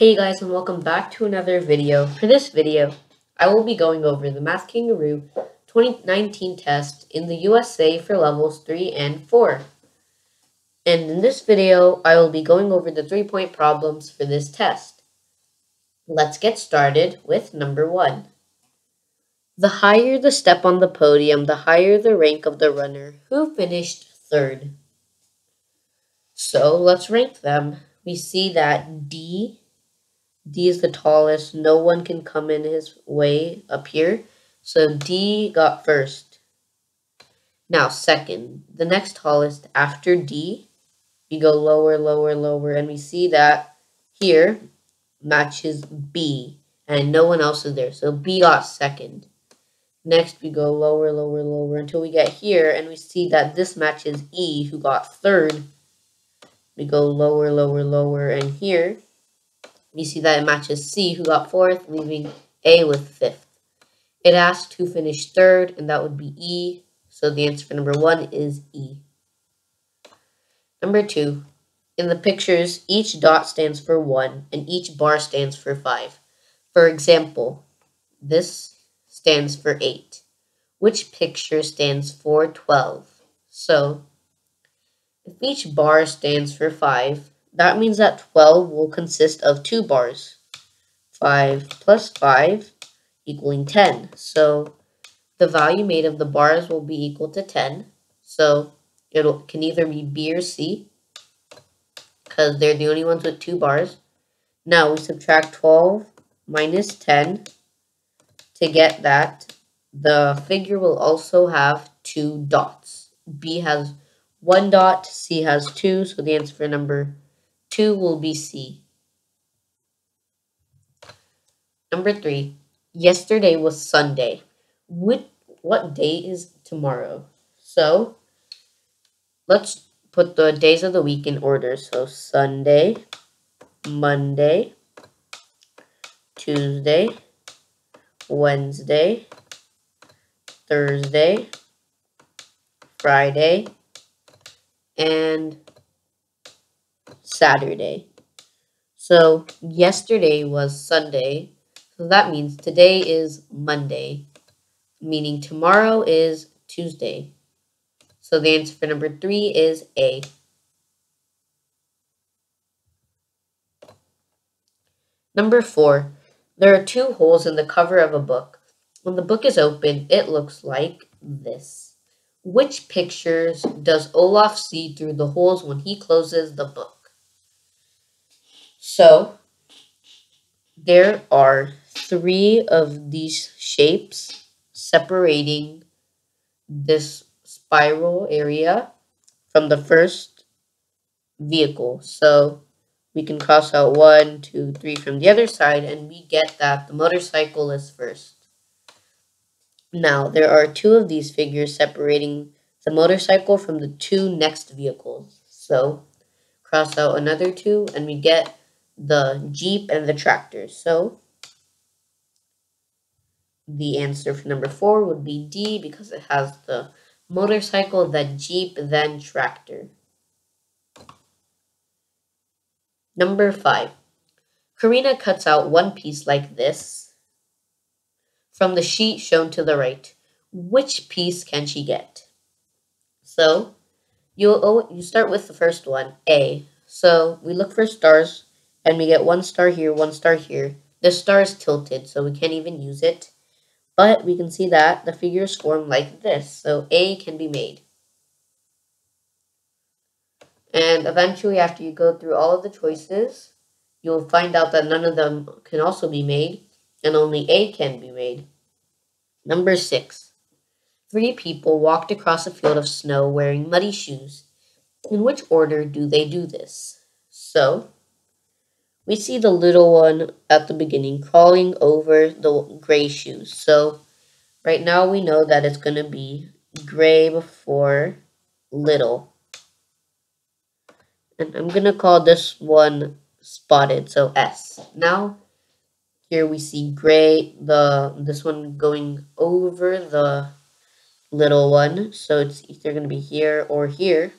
Hey guys and welcome back to another video. For this video, I will be going over the Math Kangaroo 2019 test in the USA for levels 3 and 4. And in this video, I will be going over the three-point problems for this test. Let's get started with number 1. The higher the step on the podium, the higher the rank of the runner who finished third. So let's rank them. We see that D D is the tallest. No one can come in his way up here. So D got first. Now, second, the next tallest after D, we go lower, lower, lower, and we see that here matches B, and no one else is there. So B got second. Next, we go lower, lower, lower until we get here, and we see that this matches E, who got third. We go lower, lower, lower, and here we see that it matches C, who got fourth, leaving A with fifth. It asked who finished third, and that would be E. So the answer for number one is E. Number two, in the pictures, each dot stands for one, and each bar stands for five. For example, this stands for eight. Which picture stands for 12? So, if each bar stands for 5, that means that 12 will consist of two bars. 5 plus 5 equaling 10. So the value made of the bars will be equal to 10. So it can either be B or C because they're the only ones with two bars. Now we subtract 12 minus 10 to get that. The figure will also have two dots. B has one dot, C has two, so the answer for number 2 will be C. Number 3. Yesterday was Sunday. What, what day is tomorrow? So, let's put the days of the week in order. So, Sunday, Monday, Tuesday, Wednesday, Thursday, Friday, and Saturday. So yesterday was Sunday. So that means today is Monday, meaning tomorrow is Tuesday. So the answer for number three is A. Number four, there are two holes in the cover of a book. When the book is open, it looks like this. Which pictures does Olaf see through the holes when he closes the book? So there are three of these shapes separating this spiral area from the first vehicle. So we can cross out one, two, three from the other side, and we get that the motorcycle is first. Now, there are two of these figures separating the motorcycle from the two next vehicles. So, cross out another two, and we get the Jeep and the tractor. So the answer for number four would be D because it has the motorcycle, the Jeep, then tractor. Number five. Karina cuts out one piece like this from the sheet shown to the right. Which piece can she get? So you you start with the first one, A. So we look for stars and we get one star here, one star here. The star is tilted, so we can't even use it. But we can see that the figures form like this, so A can be made. And eventually, after you go through all of the choices, you'll find out that none of them can also be made, and only A can be made. Number 6. Three people walked across a field of snow wearing muddy shoes. In which order do they do this? So, we see the little one at the beginning crawling over the gray shoes. So right now we know that it's going to be gray before little. And I'm going to call this one spotted, so S. Now here we see gray, the this one going over the little one. So it's either going to be here or here.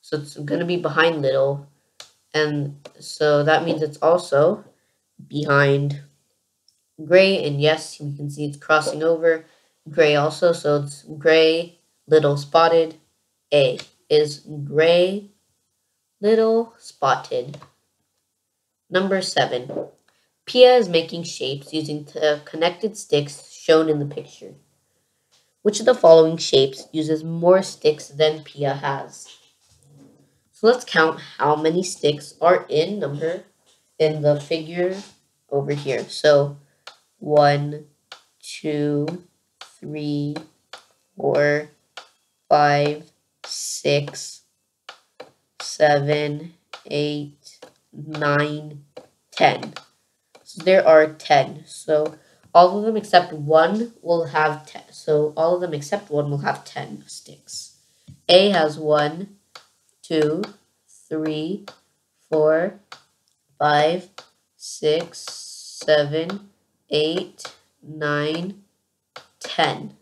So it's going to be behind little And so that means it's also behind gray. And yes, we can see it's crossing over gray also. So it's gray, little spotted. A is gray, little spotted. Number seven. Pia is making shapes using the uh, connected sticks shown in the picture. Which of the following shapes uses more sticks than Pia has? So let's count how many sticks are in number in the figure over here. So one, two, three, four, five, six, seven, eight, nine, ten. So there are ten. So all of them except one will have ten. So all of them except one will have ten sticks. A has one, two, three, four, five, six, seven, eight, nine, ten.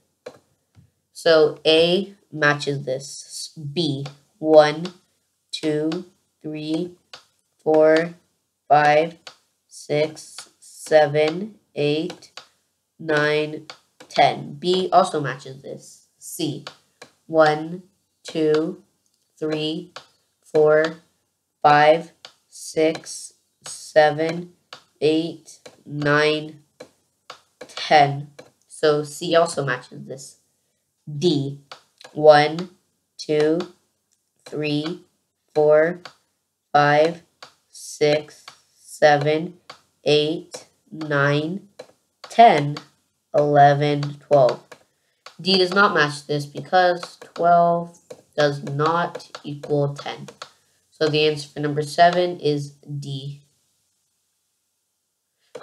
So A matches this. B, one, two, three, four, five, six, seven, eight, nine, ten. B also matches this. C, one, two, three, four, five, six, seven, eight, nine, ten. So C also matches this. D, one, two, three, four, five, six, seven, eight, nine, ten, eleven, twelve. D does not match this because 12 does not equal 10. So the answer for number 7 is D.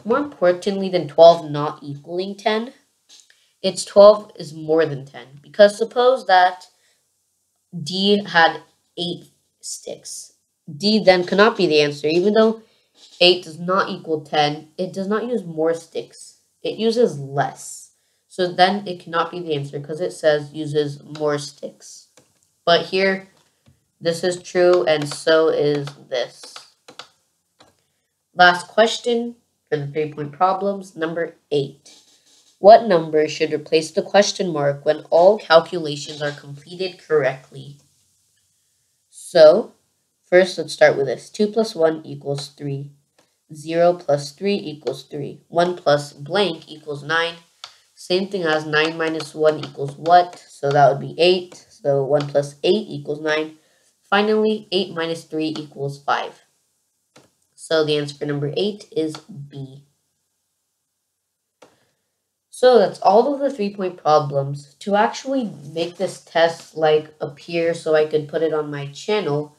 More importantly than 12 not equaling 10, it's 12 is more than 10. Because suppose that D had 8 sticks. D then cannot be the answer. Even though 8 does not equal 10, it does not use more sticks. It uses less. So then it cannot be the answer because it says uses more sticks. But here, this is true and so is this. Last question for the three-point problems, number 8. What number should replace the question mark when all calculations are completed correctly? So, first let's start with this. 2 plus 1 equals 3. 0 plus 3 equals 3. 1 plus blank equals 9. Same thing as 9 minus 1 equals what? So that would be 8. So 1 plus 8 equals 9. Finally, 8 minus 3 equals 5. So the answer for number 8 is B. So that's all of the three-point problems. To actually make this test like appear so I could put it on my channel,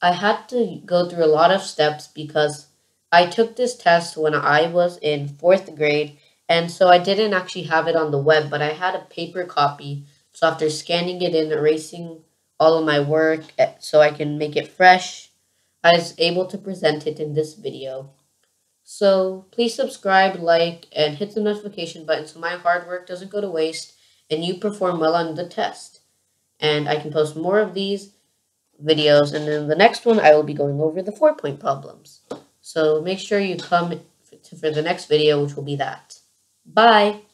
I had to go through a lot of steps because I took this test when I was in fourth grade, and so I didn't actually have it on the web, but I had a paper copy. So after scanning it in, erasing all of my work eh, so I can make it fresh, I was able to present it in this video. So please subscribe, like, and hit the notification button so my hard work doesn't go to waste and you perform well on the test. And I can post more of these videos, and in the next one, I will be going over the four-point problems. So make sure you come for the next video, which will be that. Bye!